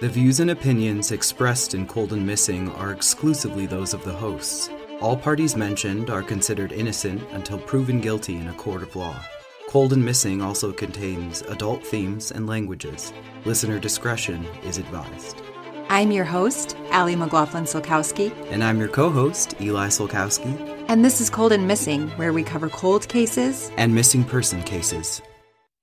The views and opinions expressed in Cold and Missing are exclusively those of the hosts. All parties mentioned are considered innocent until proven guilty in a court of law. Cold and Missing also contains adult themes and languages. Listener discretion is advised. I'm your host, Ali McLaughlin Sulkowski. And I'm your co host, Eli Sulkowski. And this is Cold and Missing, where we cover cold cases and missing person cases.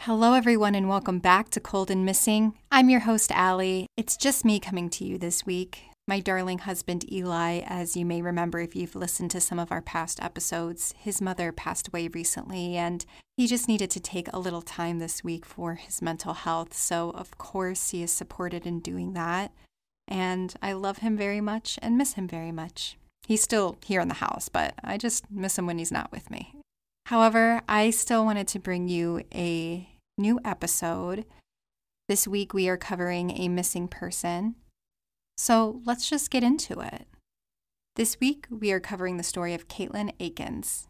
Hello, everyone, and welcome back to Cold and Missing. I'm your host, Allie. It's just me coming to you this week. My darling husband, Eli, as you may remember if you've listened to some of our past episodes, his mother passed away recently, and he just needed to take a little time this week for his mental health. So, of course, he is supported in doing that. And I love him very much and miss him very much. He's still here in the house, but I just miss him when he's not with me. However, I still wanted to bring you a new episode. This week we are covering a missing person. So let's just get into it. This week we are covering the story of Katelin Akens,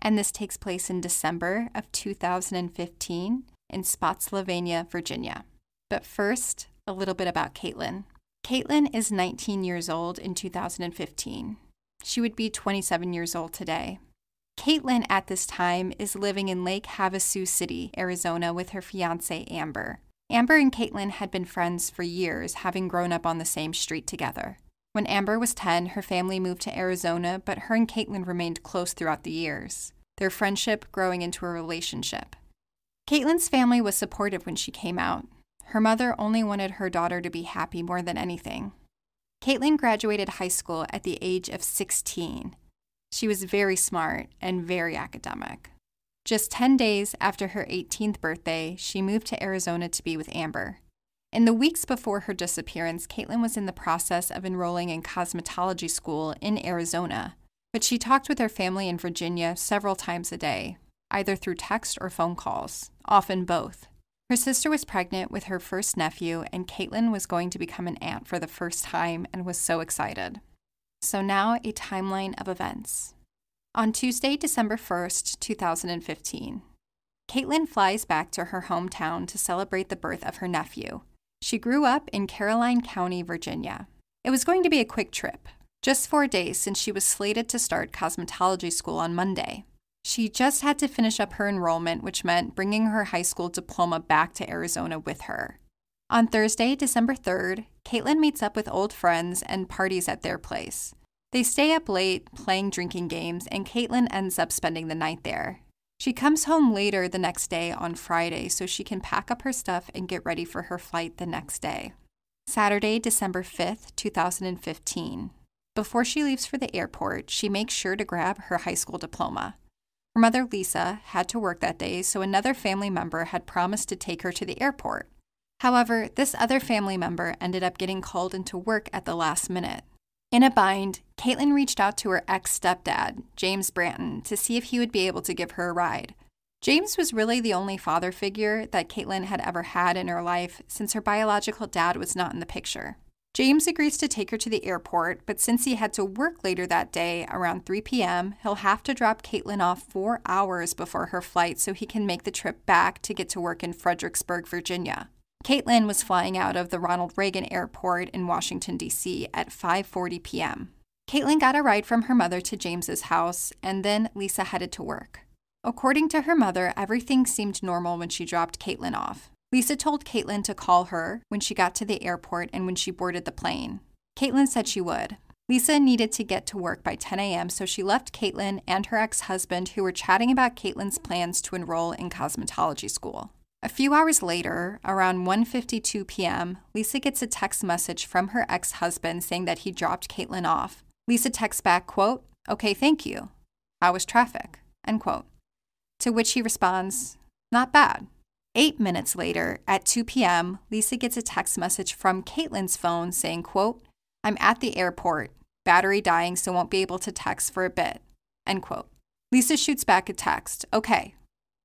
and this takes place in December of 2015 in Spotsylvania, Virginia. But first, a little bit about Katelin. Katelin is 19 years old in 2015. She would be 27 years old today. Katelin at this time is living in Lake Havasu City, Arizona, with her fiance Amber. Amber and Katelin had been friends for years, having grown up on the same street together. When Amber was 10, her family moved to Arizona, but her and Katelin remained close throughout the years, their friendship growing into a relationship. Katelin's family was supportive when she came out. Her mother only wanted her daughter to be happy more than anything. Katelin graduated high school at the age of 16 she was very smart and very academic. Just 10 days after her 18th birthday, she moved to Arizona to be with Amber. In the weeks before her disappearance, Katelin was in the process of enrolling in cosmetology school in Arizona, but she talked with her family in Virginia several times a day, either through text or phone calls, often both. Her sister was pregnant with her first nephew, and Katelin was going to become an aunt for the first time and was so excited. So now a timeline of events. On Tuesday, December 1st, 2015, Katelin flies back to her hometown to celebrate the birth of her nephew. She grew up in Caroline County, Virginia. It was going to be a quick trip, just four days since she was slated to start cosmetology school on Monday. She just had to finish up her enrollment, which meant bringing her high school diploma back to Arizona with her. On Thursday, December 3rd, Katelin meets up with old friends and parties at their place. They stay up late playing drinking games, and Katelin ends up spending the night there. She comes home later the next day on Friday so she can pack up her stuff and get ready for her flight the next day. Saturday, December 5th, 2015. Before she leaves for the airport, she makes sure to grab her high school diploma. Her mother, Lisa, had to work that day, so another family member had promised to take her to the airport. However, this other family member ended up getting called into work at the last minute. In a bind, Katelin reached out to her ex stepdad, James Branton, to see if he would be able to give her a ride. James was really the only father figure that Katelin had ever had in her life since her biological dad was not in the picture. James agrees to take her to the airport, but since he had to work later that day, around 3 p.m., he'll have to drop Katelin off four hours before her flight so he can make the trip back to get to work in Fredericksburg, Virginia. Katelin was flying out of the Ronald Reagan Airport in Washington, D.C. at 5:40 p.m. Katelin got a ride from her mother to James's house, and then Lisa headed to work. According to her mother, everything seemed normal when she dropped Katelin off. Lisa told Katelin to call her when she got to the airport and when she boarded the plane. Katelin said she would. Lisa needed to get to work by 10 a.m., so she left Katelin and her ex husband, who were chatting about Katelin's plans to enroll in cosmetology school. A few hours later, around 1:52 p.m., Lisa gets a text message from her ex-husband saying that he dropped Katelin off. Lisa texts back, quote, "Okay, thank you. How was traffic?" End quote. To which he responds, "Not bad." 8 minutes later, at 2 p.m., Lisa gets a text message from Katelin's phone saying, quote, "I'm at the airport. Battery dying, so won't be able to text for a bit." End quote. Lisa shoots back a text, "Okay.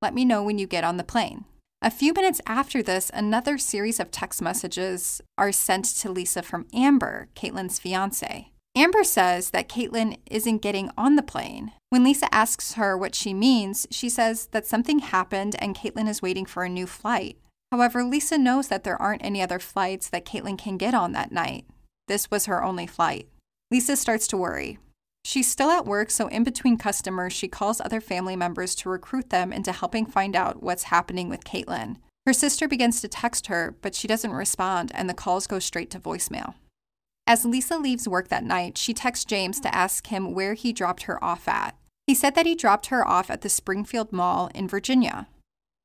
Let me know when you get on the plane." A few minutes after this, another series of text messages are sent to Lisa from Amber, Katelin's fiance. Amber says that Katelin isn't getting on the plane. When Lisa asks her what she means, she says that something happened and Katelin is waiting for a new flight. However, Lisa knows that there aren't any other flights that Katelin can get on that night. This was her only flight. Lisa starts to worry. She's still at work, so in between customers, she calls other family members to recruit them into helping find out what's happening with Katelin. Her sister begins to text her, but she doesn't respond, and the calls go straight to voicemail. As Lisa leaves work that night, she texts James to ask him where he dropped her off at. He said that he dropped her off at the Springfield Mall in Virginia.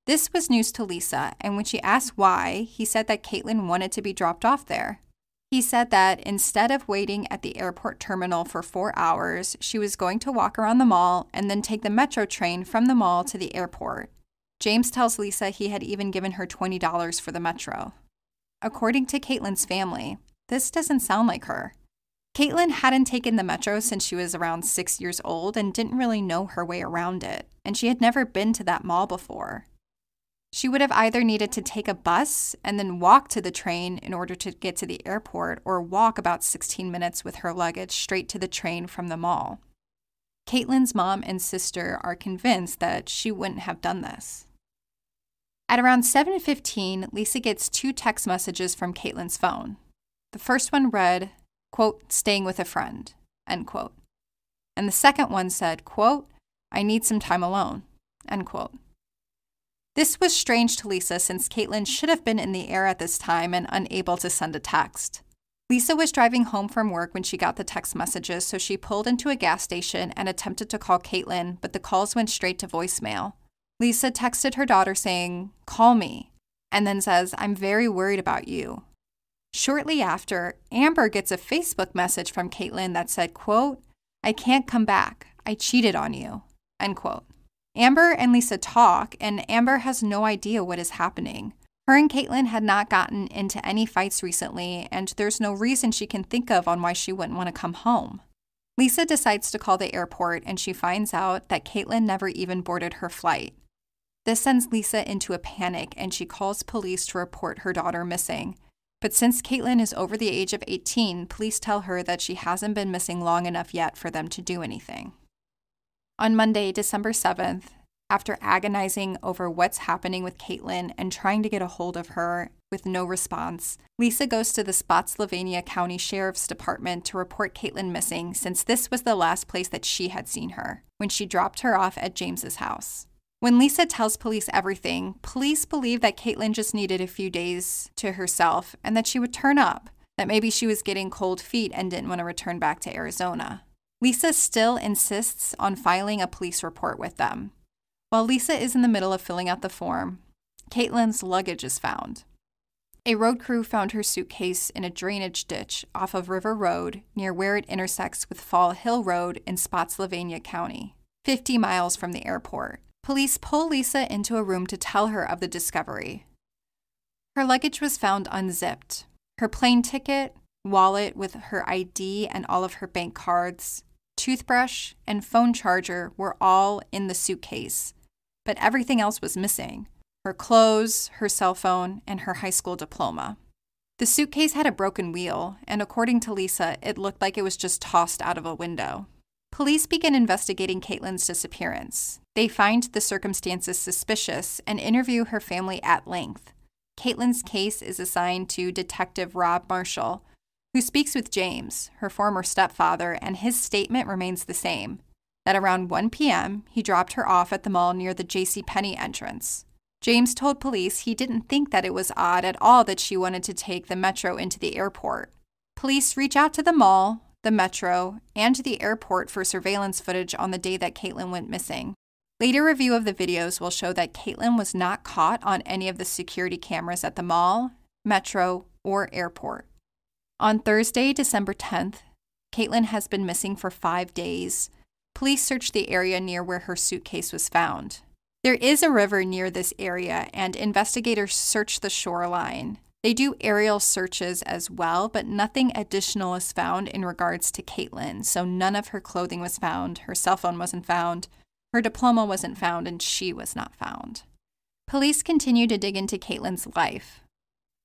This was news to Lisa, and when she asked why, he said that Katelin wanted to be dropped off there. He said that instead of waiting at the airport terminal for four hours, she was going to walk around the mall and then take the metro train from the mall to the airport. James tells Lisa he had even given her $20 for the metro. According to Katelin's family, this doesn't sound like her. Katelin hadn't taken the metro since she was around six years old and didn't really know her way around it, and she had never been to that mall before. She would have either needed to take a bus and then walk to the train in order to get to the airport, or walk about 16 minutes with her luggage straight to the train from the mall. Katelin's mom and sister are convinced that she wouldn't have done this. At around 7:15, Lisa gets two text messages from Katelin's phone. The first one read, quote, staying with a friend, end quote. And the second one said, quote, I need some time alone, end quote. This was strange to Lisa since Katelin should have been in the air at this time and unable to send a text. Lisa was driving home from work when she got the text messages, so she pulled into a gas station and attempted to call Katelin, but the calls went straight to voicemail. Lisa texted her daughter saying, Call me, and then says, I'm very worried about you. Shortly after, Amber gets a Facebook message from Katelin that said, quote, I can't come back. I cheated on you, end quote. Amber and Lisa talk, and Amber has no idea what is happening. Her and Katelin had not gotten into any fights recently, and there's no reason she can think of on why she wouldn't want to come home. Lisa decides to call the airport, and she finds out that Katelin never even boarded her flight. This sends Lisa into a panic, and she calls police to report her daughter missing. But since Katelin is over the age of 18, police tell her that she hasn't been missing long enough yet for them to do anything. On Monday, December 7th, after agonizing over what's happening with Katelin and trying to get a hold of her with no response, Lisa goes to the Spotsylvania County Sheriff's Department to report Katelin missing since this was the last place that she had seen her when she dropped her off at James's house. When Lisa tells police everything, police believe that Katelin just needed a few days to herself and that she would turn up, that maybe she was getting cold feet and didn't want to return back to Arizona. Lisa still insists on filing a police report with them. While Lisa is in the middle of filling out the form, Katelin's luggage is found. A road crew found her suitcase in a drainage ditch off of River Road near where it intersects with Fall Hill Road in Spotsylvania County, 50 miles from the airport. Police pull Lisa into a room to tell her of the discovery. Her luggage was found unzipped. Her plane ticket, wallet with her ID and all of her bank cards, toothbrush, and phone charger were all in the suitcase, but everything else was missing her clothes, her cell phone, and her high school diploma. The suitcase had a broken wheel, and according to Lisa, it looked like it was just tossed out of a window. Police begin investigating Katelin's disappearance. They find the circumstances suspicious and interview her family at length. Katelin's case is assigned to Detective Rob Marshall, who speaks with James, her former stepfather, and his statement remains the same that around 1 p.m., he dropped her off at the mall near the J.C. Penney entrance. James told police he didn't think that it was odd at all that she wanted to take the metro into the airport. Police reach out to the mall, the metro, and the airport for surveillance footage on the day that Katelin went missing. Later review of the videos will show that Katelin was not caught on any of the security cameras at the mall, metro, or airport. On Thursday, December 10th, Katelin has been missing for five days. Police searched the area near where her suitcase was found. There is a river near this area, and investigators search the shoreline. They do aerial searches as well, but nothing additional is found in regards to Katelin. So none of her clothing was found, her cell phone wasn't found, her diploma wasn't found, and she was not found. Police continue to dig into Katelin's life.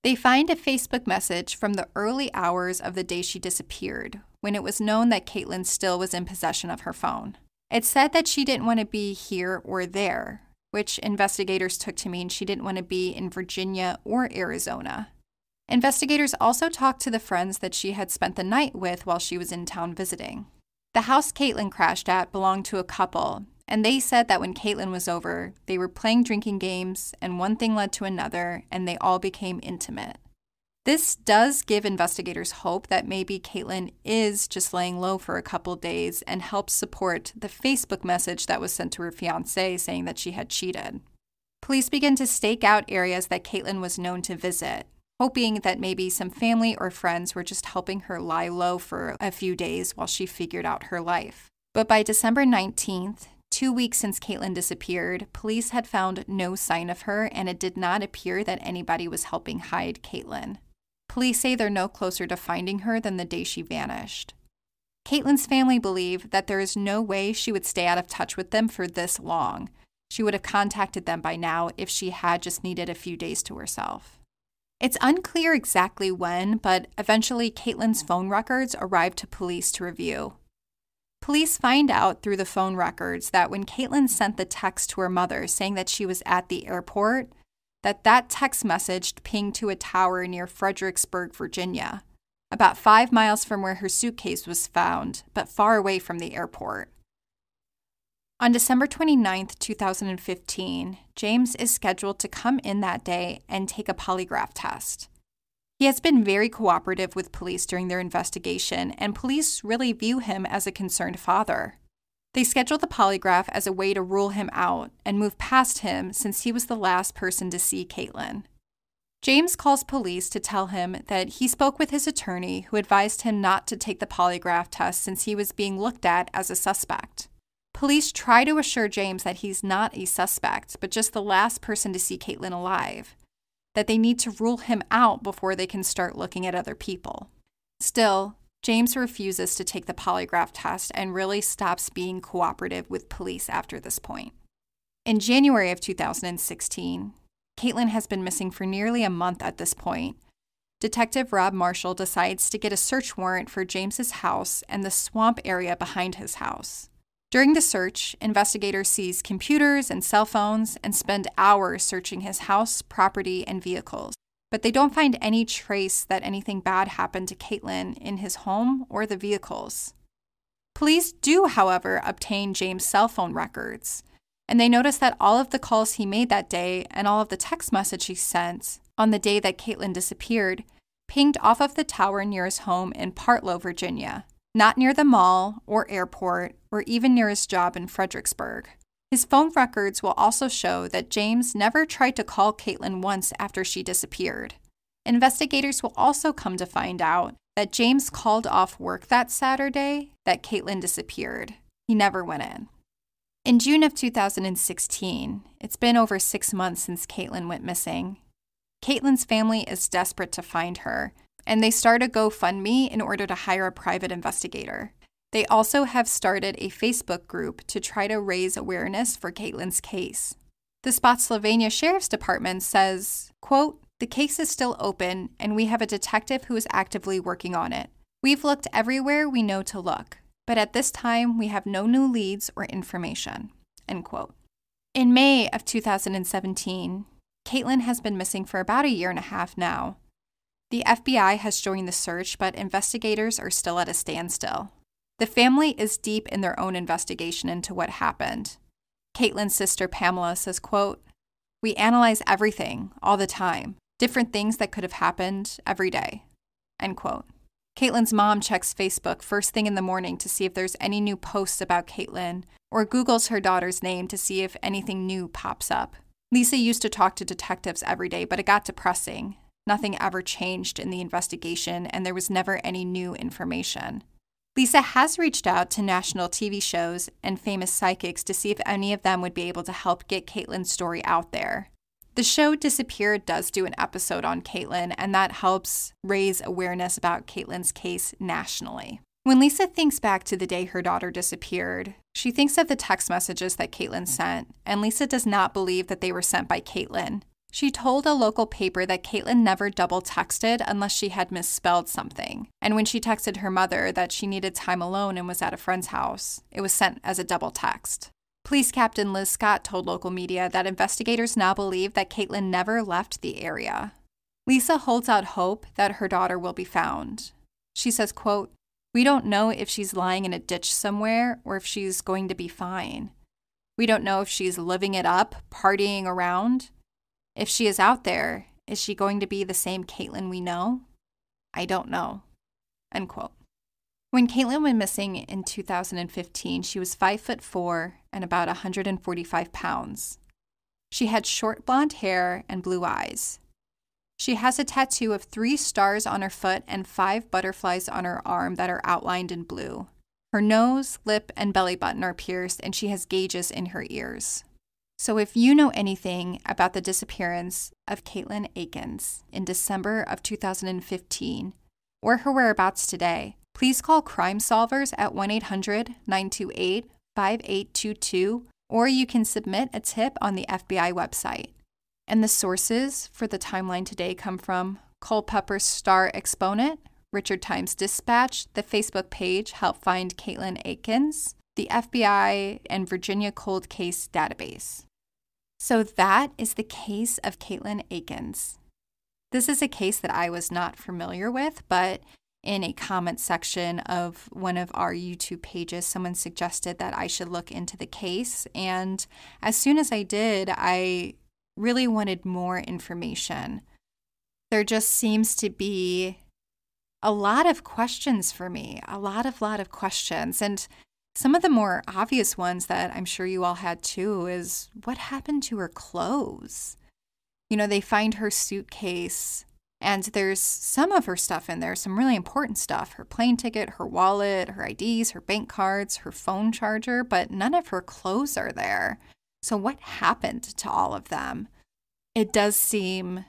They find a Facebook message from the early hours of the day she disappeared, when it was known that Katelin still was in possession of her phone. It said that she didn't want to be here or there. which investigators took to mean she didn't want to be in Virginia or Arizona. Investigators also talked to the friends that she had spent the night with while she was in town visiting. The house Katelin crashed at belonged to a couple, and they said that when Katelin was over, they were playing drinking games, and one thing led to another, and they all became intimate. This does give investigators hope that maybe Katelin is just laying low for a couple days and helps support the Facebook message that was sent to her fiance saying that she had cheated. Police begin to stake out areas that Katelin was known to visit, hoping that maybe some family or friends were just helping her lie low for a few days while she figured out her life. But by December 19th, two weeks since Katelin disappeared, police had found no sign of her, and it did not appear that anybody was helping hide Katelin. Police say they're no closer to finding her than the day she vanished. Katelin's family believe that there is no way she would stay out of touch with them for this long. She would have contacted them by now if she had just needed a few days to herself. It's unclear exactly when, but eventually Katelin's phone records arrived to police to review. Police find out through the phone records that when Katelin sent the text to her mother saying that she was at the airport, that that text message pinged to a tower near Fredericksburg, Virginia, about five miles from where her suitcase was found, but far away from the airport. On December 29, 2015, James is scheduled to come in that day and take a polygraph test. He has been very cooperative with police during their investigation, and police really view him as a concerned father. They scheduled the polygraph as a way to rule him out and move past him since he was the last person to see Katelin. James calls police to tell him that he spoke with his attorney, who advised him not to take the polygraph test since he was being looked at as a suspect. Police try to assure James that he's not a suspect, but just the last person to see Katelin alive, that they need to rule him out before they can start looking at other people. Still, James refuses to take the polygraph test and really stops being cooperative with police after this point. In January of 2016, Katelin has been missing for nearly a month at this point. Detective Rob Marshall decides to get a search warrant for James's house and the swamp area behind his house. During the search, investigators seize computers and cell phones and spend hours searching his house, property, and vehicles but they don't find any trace that anything bad happened to Katelin in his home or the vehicles. Police do, however, obtain James' cell phone records, and they notice that all of the calls he made that day and all of the text messages he sent on the day that Katelin disappeared pinged off of the tower near his home in Partlow, Virginia, not near the mall or airport or even near his job in Fredericksburg. His phone records will also show that James never tried to call Katelin once after she disappeared. Investigators will also come to find out that James called off work that Saturday that Katelin disappeared. He never went in. In June of 2016, it's been over six months since Katelin went missing. Katelin's family is desperate to find her, and they start a GoFundMe in order to hire a private investigator. They also have started a Facebook group to try to raise awareness for Katelin's case. The Spotsylvania Sheriff's Department says, quote, the case is still open and we have a detective who is actively working on it. We've looked everywhere we know to look, but at this time we have no new leads or information. End quote. In May of 2017, Katelin has been missing for about a year and a half now. The FBI has joined the search, but investigators are still at a standstill. The family is deep in their own investigation into what happened. Katelin's sister Pamela says, quote, We analyze everything all the time, different things that could have happened every day. End quote. Katelin's mom checks Facebook first thing in the morning to see if there's any new posts about Caitlin, or Googles her daughter's name to see if anything new pops up. Lisa used to talk to detectives every day, but it got depressing. Nothing ever changed in the investigation, and there was never any new information. Lisa has reached out to national TV shows and famous psychics to see if any of them would be able to help get Katelin's story out there. The show Disappeared does do an episode on Katelin, and that helps raise awareness about Katelin's case nationally. When Lisa thinks back to the day her daughter disappeared, she thinks of the text messages that Katelin sent, and Lisa does not believe that they were sent by Katelin. She told a local paper that Katelin never double texted unless she had misspelled something. And when she texted her mother that she needed time alone and was at a friend's house, it was sent as a double text. Police Captain Liz Scott told local media that investigators now believe that Katelin never left the area. Lisa holds out hope that her daughter will be found. She says, quote, We don't know if she's lying in a ditch somewhere or if she's going to be fine. We don't know if she's living it up, partying around. If she is out there, is she going to be the same Katelin we know? I don't know. When Katelin went missing in 2015, she was 5 foot 4 and about 145 pounds. She had short blonde hair and blue eyes. She has a tattoo of three stars on her foot and five butterflies on her arm that are outlined in blue. Her nose, lip, and belly button are pierced, and she has gauges in her ears. So, if you know anything about the disappearance of Katelin Akens in December of 2015 or her whereabouts today, please call Crime Solvers at 1 800 928 5822, or you can submit a tip on the FBI website. And the sources for the timeline today come from Culpeper Star Exponent, Richmond Times Dispatch, the Facebook page Help Find Katelin Akens, the FBI, and Virginia Cold Case Database. So that is the case of Katelin Akens. This is a case that I was not familiar with, but in a comment section of one of our YouTube pages, someone suggested that I should look into the case. And as soon as I did, I really wanted more information. There just seems to be a lot of questions for me, a lot of, lot of questions. And some of the more obvious ones that I'm sure you all had too is what happened to her clothes? You know, they find her suitcase and there's some of her stuff in there, some really important stuff her plane ticket, her wallet, her IDs, her bank cards, her phone charger, but none of her clothes are there. So, what happened to all of them? It does seem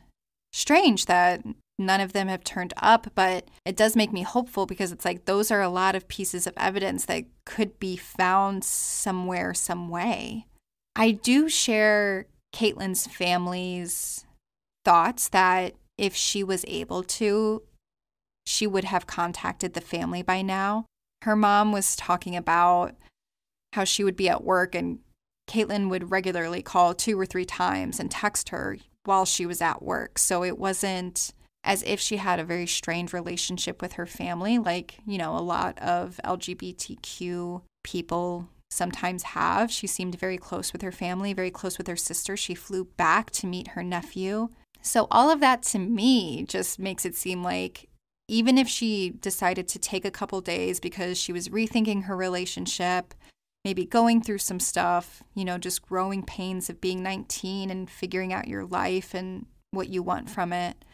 strange that none of them have turned up, but it does make me hopeful because it's like those are a lot of pieces of evidence that could be found somewhere, some way. I do share Katelin's family's thoughts that if she was able to, she would have contacted the family by now. Her mom was talking about how she would be at work and Katelin would regularly call two or three times and text her while she was at work. So it wasn't as if she had a very strained relationship with her family, like, you know, a lot of LGBTQ people sometimes have. She seemed very close with her family, very close with her sister. She flew back to meet her nephew. So, all of that to me just makes it seem like even if she decided to take a couple days because she was rethinking her relationship, maybe going through some stuff, you know, just growing pains of being 19 and figuring out your life and what you want from it,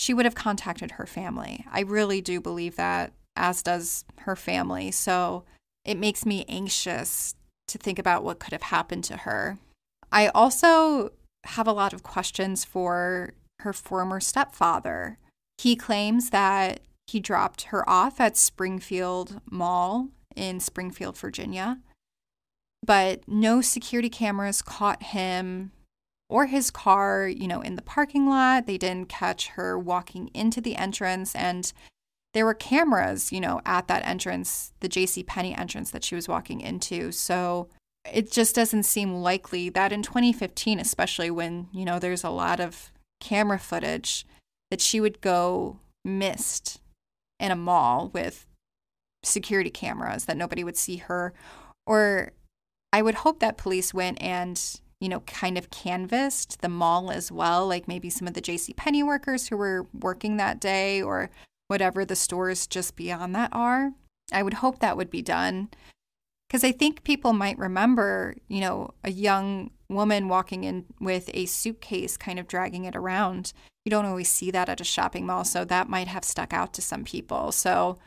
she would have contacted her family. I really do believe that, as does her family. So it makes me anxious to think about what could have happened to her. I also have a lot of questions for her former stepfather. He claims that he dropped her off at Springfield Mall in Springfield, Virginia, but no security cameras caught him or his car, you know, in the parking lot. They didn't catch her walking into the entrance and there were cameras, you know, at that entrance, the JC Penney entrance that she was walking into. So it just doesn't seem likely that in 2015, especially when, you know, there's a lot of camera footage, that she would go missed in a mall with security cameras that nobody would see her. Or I would hope that police went and, you know, kind of canvassed the mall as well, like maybe some of the JC Penney workers who were working that day or whatever the stores just beyond that are. I would hope that would be done because I think people might remember, you know, a young woman walking in with a suitcase kind of dragging it around. You don't always see that at a shopping mall, so that might have stuck out to some people. So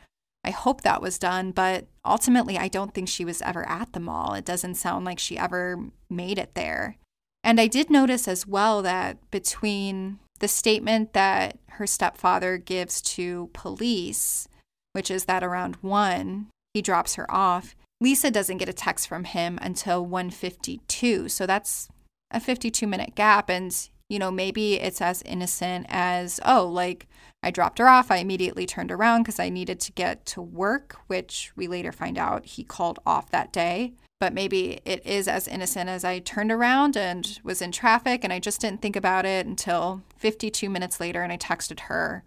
I hope that was done, but ultimately, I don't think she was ever at the mall. It doesn't sound like she ever made it there. And I did notice as well that between the statement that her stepfather gives to police, which is that around one, he drops her off, Lisa doesn't get a text from him until 152. So that's a 52 minute gap. And You know, maybe it's as innocent as, oh, like I dropped her off. I immediately turned around because I needed to get to work, which we later find out he called off that day. But maybe it is as innocent as I turned around and was in traffic and I just didn't think about it until 52 minutes later and I texted her.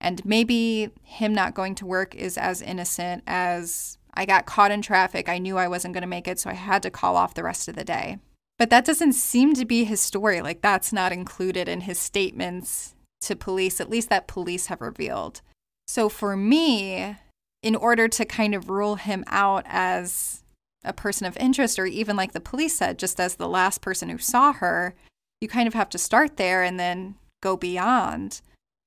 And maybe him not going to work is as innocent as I got caught in traffic. I knew I wasn't going to make it, so I had to call off the rest of the day. But that doesn't seem to be his story. Like, that's not included in his statements to police, at least that police have revealed. So for me, in order to kind of rule him out as a person of interest, or even like the police said, just as the last person who saw her, you kind of have to start there and then go beyond.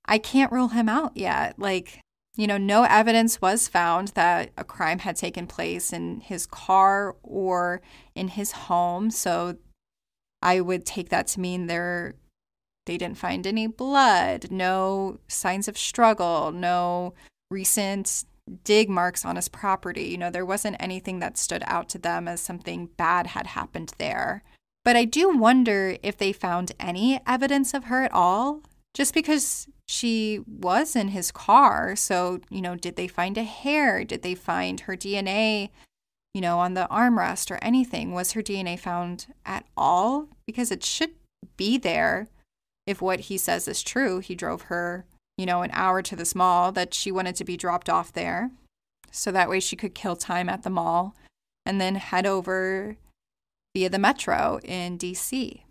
I can't rule him out yet. Like, you know, no evidence was found that a crime had taken place in his car or in his home. So I would take that to mean there they didn't find any blood, no signs of struggle, no recent dig marks on his property. You know, there wasn't anything that stood out to them as something bad had happened there. But I do wonder if they found any evidence of her at all, just because she was in his car. So, you know, did they find a hair? Did they find her DNA, you know, on the armrest or anything? Was her DNA found at all? Because it should be there if what he says is true, he drove her, you know, an hour to this mall that she wanted to be dropped off there. So that way she could kill time at the mall and then head over via the metro in DC.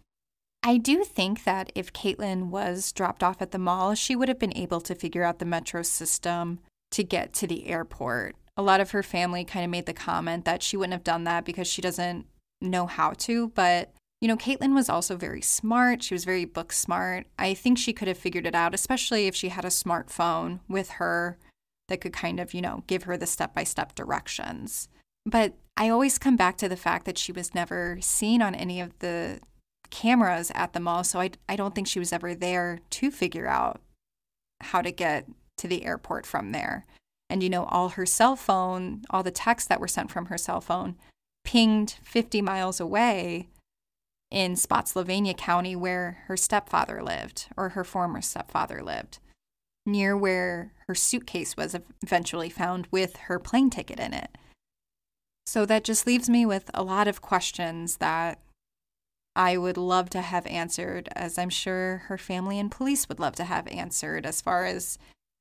I do think that if Katelin was dropped off at the mall, she would have been able to figure out the metro system to get to the airport. A lot of her family kind of made the comment that she wouldn't have done that because she doesn't know how to, but you know, Katelin was also very smart. She was very book smart. I think she could have figured it out, especially if she had a smartphone with her that could kind of, you know, give her the step by step directions. But I always come back to the fact that she was never seen on any of the cameras at the mall. So I, I don't think she was ever there to figure out how to get to the airport from there. And, you know, all her cell phone, all the texts that were sent from her cell phone pinged 50 miles away in Spotsylvania County where her stepfather lived, or her former stepfather lived, near where her suitcase was eventually found with her plane ticket in it. So that just leaves me with a lot of questions that I would love to have answered, as I'm sure her family and police would love to have answered as far as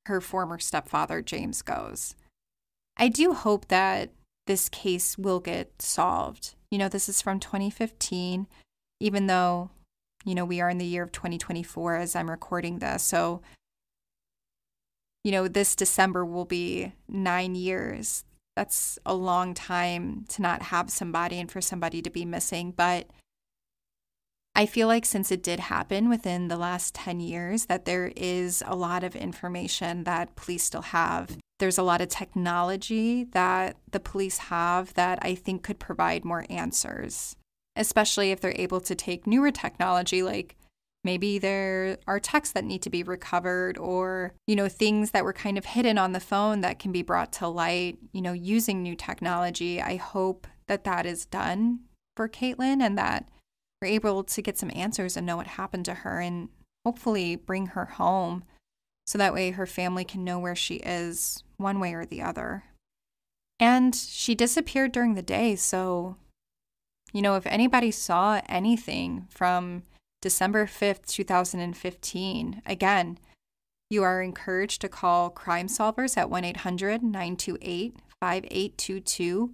her former stepfather, James, goes. I do hope that this case will get solved. You know, this is from 2015 even though, you know, we are in the year of 2024 as I'm recording this. So, you know, this December will be nine years. That's a long time to not have somebody and for somebody to be missing. But I feel like since it did happen within the last 10 years, that there is a lot of information that police still have. There's a lot of technology that the police have that I think could provide more answers especially if they're able to take newer technology like maybe there are texts that need to be recovered or you know things that were kind of hidden on the phone that can be brought to light you know using new technology. I hope that that is done for katelin and that we're able to get some answers and know what happened to her and hopefully bring her home so that way her family can know where she is one way or the other. And she disappeared during the day so you know, if anybody saw anything from December 5th, 2015, again, you are encouraged to call Crime Solvers at 1 800 928 5822.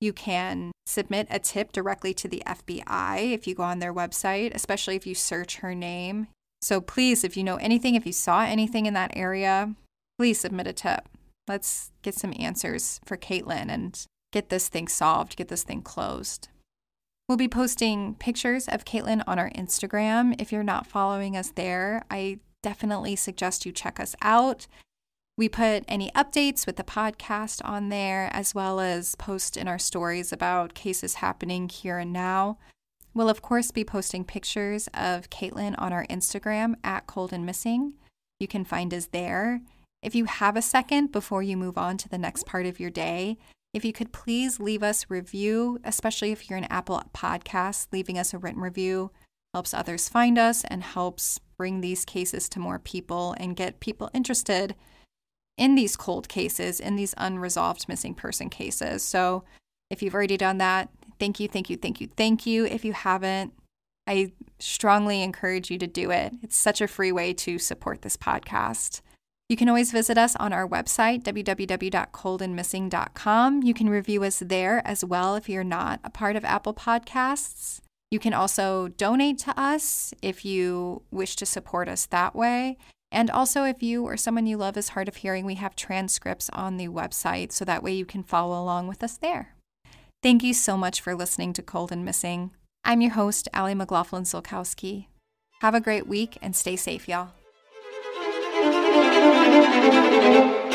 You can submit a tip directly to the FBI if you go on their website, especially if you search her name. So please, if you know anything, if you saw anything in that area, please submit a tip. Let's get some answers for Katelin and get this thing solved, get this thing closed. We'll be posting pictures of Katelin on our Instagram. If you're not following us there, I definitely suggest you check us out. We put any updates with the podcast on there, as well as post in our stories about cases happening here and now. We'll, of course, be posting pictures of Katelin on our Instagram at Cold and Missing. You can find us there. If you have a second before you move on to the next part of your day, if you could please leave us review, especially if you're an Apple podcast, leaving us a written review helps others find us, and helps bring these cases to more people and get people interested in these cold cases, in these unresolved missing person cases. So if you've already done that, thank you, thank you, thank you, thank you. If you haven't, I strongly encourage you to do it. It's such a free way to support this podcast. You can always visit us on our website, www.coldandmissing.com. You can review us there as well if you're not a part of Apple Podcasts. You can also donate to us if you wish to support us that way. And also, if you or someone you love is hard of hearing, we have transcripts on the website so that way you can follow along with us there. Thank you so much for listening to Cold and Missing. I'm your host, Allie McLaughlin Sulkowski. Have a great week and stay safe, y'all. Música